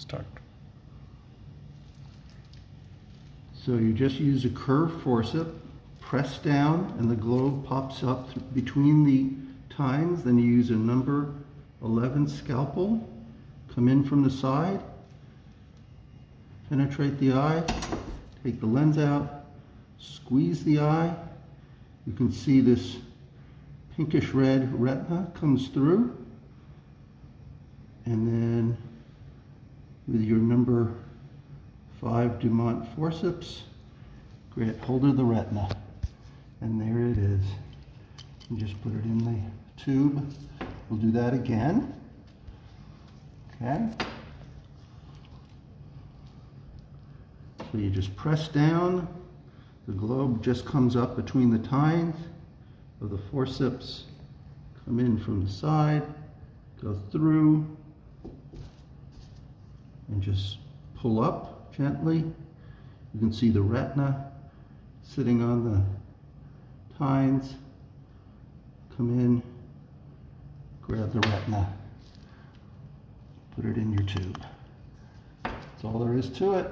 Start. So you just use a curved forceps, press down, and the globe pops up between the tines. Then you use a number 11 scalpel, come in from the side, penetrate the eye, take the lens out, squeeze the eye. You can see this pinkish red retina comes through. And then with your number five Dumont forceps, grab hold of the retina. And there it is. And just put it in the tube. We'll do that again. Okay. So you just press down. The globe just comes up between the tines of the forceps. Come in from the side, go through, just pull up gently. You can see the retina sitting on the tines. Come in, grab the retina, put it in your tube. That's all there is to it.